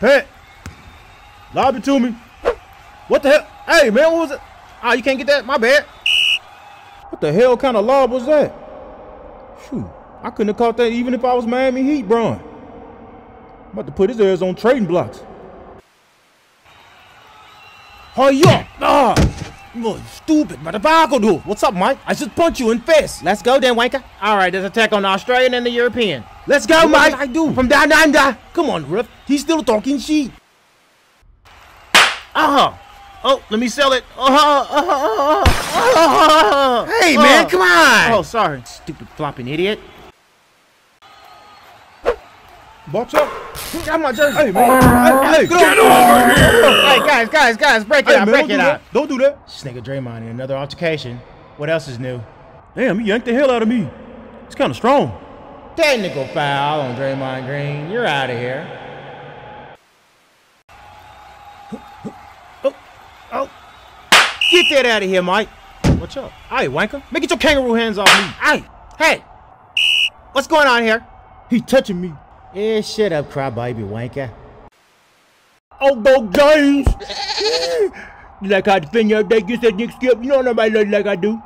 Hey, lob it to me. What the hell? Hey, man, what was it? Ah, you can't get that? My bad. What the hell kind of lob was that? Shoot, I couldn't have caught that even if I was Miami Heat, Bron. I'm about to put his ass on trading blocks. Oh, yeah. Ah, you stupid motherfucker, dude. What's up, Mike? I just punch you in face. Let's go then, wanker. All right, there's attack on the Australian and the European. Let's go, did I do? From down under. Come on, Riff. He's still talking shit. Uh-huh. Oh, let me sell it. Uh-huh. Uh-huh. Uh-huh. Hey, man, come on. Oh, sorry. Stupid flopping idiot. Box up. Got my jersey. Hey, man. Hey, hey, get over Hey, guys, guys, guys, break it Hey, out, break don't it do out. that. Don't do that. Nigga Draymond in another altercation. What else is new? Damn, he yanked the hell out of me. It's kind of strong. Technical foul on Draymond Green. You're out of here. Oh, oh. Get that out of here, Mike. What's up? Hey, wanker. Make it your kangaroo hands off me. Hey, hey. What's going on here? He touching me. Yeah, shut up, crybaby wanker. Oh, go James. like I defend your day against that Nick Skip. You don't know nobody look like I do.